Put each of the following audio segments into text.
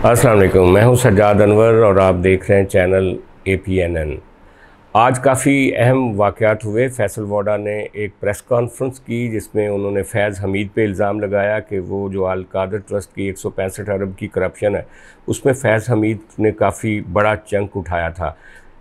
अस्सलाम वालेकुम, मैं हूँ सज्जाद अनवर और आप देख रहे हैं channel A P N N आज काफ़ी अहम वाक़ात हुए। फैसल वाडा ने एक प्रेस कॉन्फ्रेंस की जिसमें उन्होंने फैज़ हमीद पे इल्ज़ाम लगाया कि वो जो अल कादर ट्रस्ट की एक सौ पैंसठ अरब की करप्शन है, उसमें फैज़ हमीद ने काफ़ी बड़ा चंक उठाया था।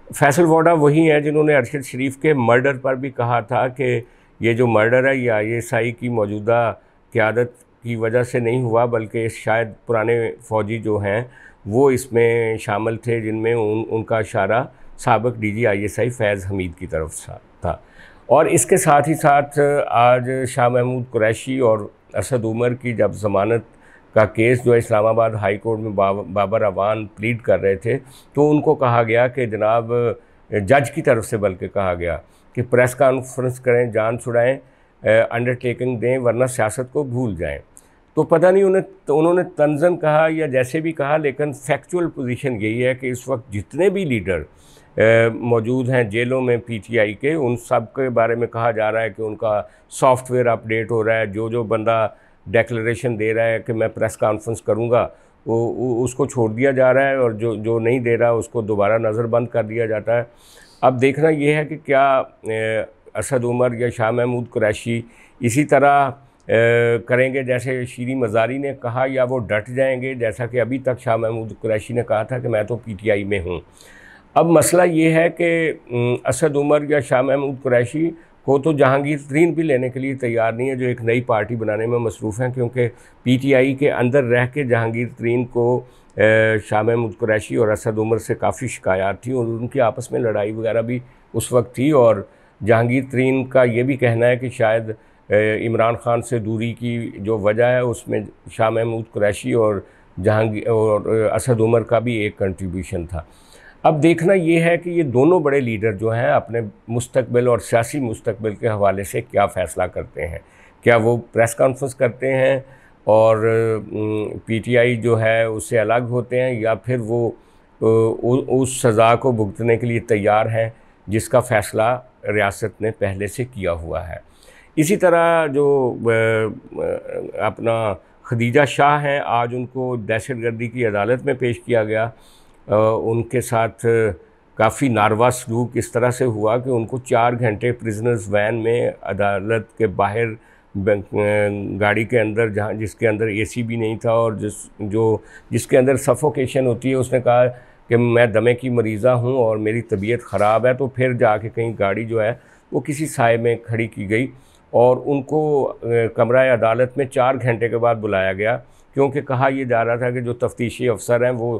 फैसल वाडा वही हैं जिन्होंने अरशद शरीफ के मर्डर पर भी कहा था कि ये जो मर्डर है ये आई की मौजूदा क़्यादत की वजह से नहीं हुआ, बल्कि शायद पुराने फ़ौजी जो हैं, वो इसमें शामिल थे, जिनमें उन, उनका इशारा सबक D G I S I Faiz Hameed की तरफ़ था। और इसके साथ ही साथ आज शाह महमूद कुरैशी और असद उमर की जब ज़मानत का केस जो इस्लामाबाद हाई कोर्ट में बाबर अवान प्लीड कर रहे थे तो उनको कहा गया कि जनाब, जज की तरफ़ से बल्कि कहा गया कि प्रेस कॉन्फ्रेंस करें, जान छुड़ाएँ, अंडरटेकिंग दें, वरना सियासत को भूल जाएँ। तो पता नहीं उन्हें तो उन्होंने तंजन कहा या जैसे भी कहा, लेकिन फैक्चुअल पोजीशन यही है कि इस वक्त जितने भी लीडर मौजूद हैं जेलों में पीटीआई के, उन सब के बारे में कहा जा रहा है कि उनका सॉफ्टवेयर अपडेट हो रहा है जो जो बंदा डेक्लेशन दे रहा है कि मैं प्रेस कॉन्फ्रेंस करूँगा, वो उसको छोड़ दिया जा रहा है और जो जो नहीं दे रहा उसको दोबारा नज़रबंद कर दिया जाता है। अब देखना ये है कि क्या असद उमर या शाह महमूद कुरैशी इसी तरह करेंगे जैसे शीरी मज़ारी ने कहा या वो डट जाएँगे, जैसा कि अभी तक शाह महमूद कुरैशी ने कहा था कि मैं तो पीटीआई में हूँ। अब मसला ये है कि असद उमर या शाह महमूद कुरैशी को तो जहांगीर तरीन भी लेने के लिए तैयार नहीं है, जो एक नई पार्टी बनाने में मसरूफ़ हैं, क्योंकि पीटीआई के अंदर रह के जहांगीर तरीन को शाह महमूद कुरैशी और असद उमर से काफ़ी शिकायत थी और उनकी आपस में लड़ाई वगैरह भी उस वक्त थी और जहांगीर तरीन का ये भी कहना है कि शायद इमरान ख़ान से दूरी की जो वजह है, उसमें शाह महमूद कुरैशी और जहांगीर और असद उमर का भी एक कंट्रीब्यूशन था। अब देखना ये है कि ये दोनों बड़े लीडर जो हैं, अपने मुस्तकबिल और सियासी मुस्तकबिल के हवाले से क्या फ़ैसला करते हैं? क्या वो प्रेस कॉन्फ्रेंस करते हैं और पीटीआई जो है, उससे अलग होते हैं या फिर वो उस सज़ा को भुगतने के लिए तैयार हैं, जिसका फ़ैसला रियासत ने पहले से किया हुआ है? इसी तरह जो अपना खदीजा शाह हैं, आज उनको दहशत गर्दी की अदालत में पेश किया गया। उनके साथ काफ़ी नारवा सलूक इस तरह से हुआ कि उनको चार घंटे प्रिजनर्स वैन में अदालत के बाहर गाड़ी के अंदर, जहाँ जिसके अंदर एसी भी नहीं था और जिस, जो, जिसके अंदर सफोकेशन होती है, उसने कहा कि मैं दमे की मरीज़ा हूँ और मेरी तबीयत ख़राब है तो फिर जाके कहीं गाड़ी जो है, वो किसी साय में खड़ी की गई। और उनको कमरा अदालत में चार घंटे के बाद बुलाया गया, क्योंकि कहा यह जा रहा था कि जो तफ्तीशी अफसर हैं वो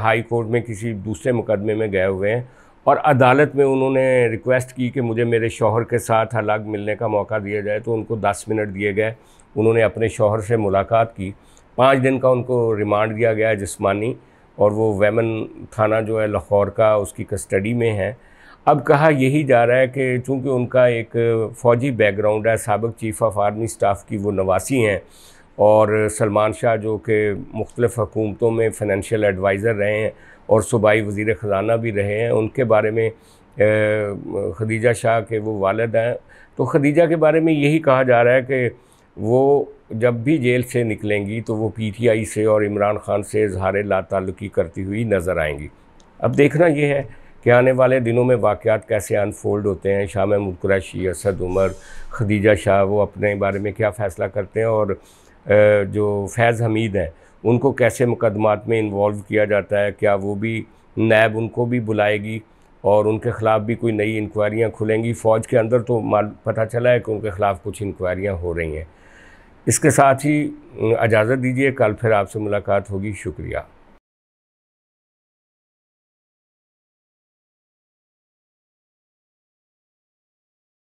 हाई कोर्ट में किसी दूसरे मुकदमे में गए हुए हैं और अदालत में उन्होंने रिक्वेस्ट की कि मुझे मेरे शोहर के साथ अलग मिलने का मौका दिया जाए तो उनको दस मिनट दिए गए। उन्होंने अपने शोहर से मुलाकात की। पाँच दिन का उनको रिमांड दिया गया जिसमानी और वो वेमन थाना जो है लाहौर का उसकी कस्टडी में है। अब कहा यही जा रहा है कि चूँकि उनका एक फ़ौजी बैकग्राउंड है, सबक चीफ़ ऑफ़ आर्मी स्टाफ की वो नवासी हैं और सलमान शाह जो कि मुख्तलिफ़ हुकूमतों में फ़ाइनेंशियल एडवाइज़र रहे हैं और सूबाई वज़ी ख़जाना भी रहे हैं, उनके बारे में खदीजा शाह के वो वालद हैं। तो खदीजा के बारे में यही कहा जा रहा है कि वो जब भी जेल से निकलेंगी तो वो पीटीआई से और इमरान खान से इजहार ला ताल्लुकी करती हुई नज़र आएँगी। अब देखना ये है कि आने वाले दिनों में वाक़ात कैसे अनफोल्ड होते हैं? शाह महमूद कुरैशी, असद उमर, खदीजा शाह, वो अपने बारे में क्या फ़ैसला करते हैं? और जो फैज़ हमीद हैं, उनको कैसे मुकदमात में इन्वॉल्व किया जाता है? क्या वो भी नैब उनको भी बुलाएगी? और उनके ख़िलाफ़ भी कोई नई इंक्वायरियाँ खुलेंगी? फ़ौज के अंदर तो माल, पता चला है कि उनके ख़िलाफ़ कुछ इंक्वायरियाँ हो रही हैं। इसके साथ ही, इजाज़त दीजिए, कल फिर आपसे मुलाकात होगी। शुक्रिया।